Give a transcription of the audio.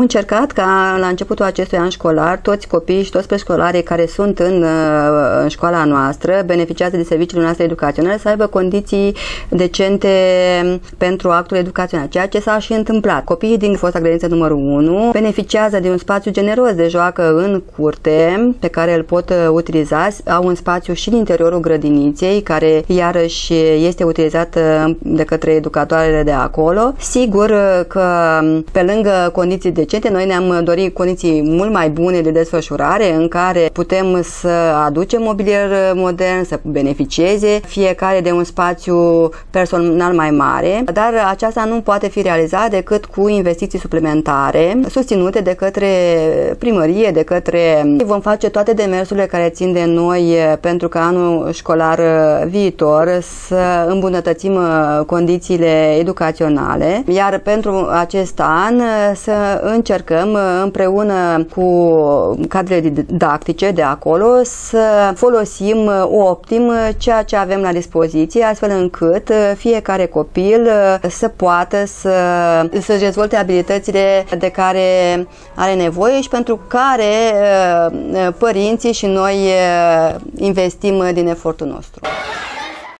încercat ca la începutul acestui an școlar toți copiii și toți preșcolarii care sunt în, în școala noastră, beneficiază de serviciile noastre educaționale, să aibă condiții decente pentru actul educațional, ceea ce s-a și întâmplat. Copiii din fosta grădiniță numărul 1 beneficiază de un spațiu generos de joacă în curte pe care îl pot utiliza. Au un spațiu și în interiorul grădiniței, care iarăși este utilizat de către educatoarele de acolo. Sigur că pe lângă condiții decente, noi ne-am dorit condiții mult mai bune de desfășurare în care putem să aducem mobilier modern, să beneficieze fiecare de un spațiu personal mai mare, dar aceasta nu poate fi realizat decât cu investiții suplimentare susținute de către primărie, de către... Vom face toate demersurile care țin de noi pentru ca anul școlar viitor să îmbunătățim condițiile educaționale, iar pentru acest an să încercăm împreună cu cadrele didactice de acolo să folosim optim ceea ce avem la dispoziție, astfel încât fiecare copil să poată să, să dezvolte abilitățile de care are nevoie și pentru care părinții și noi investim din efortul nostru.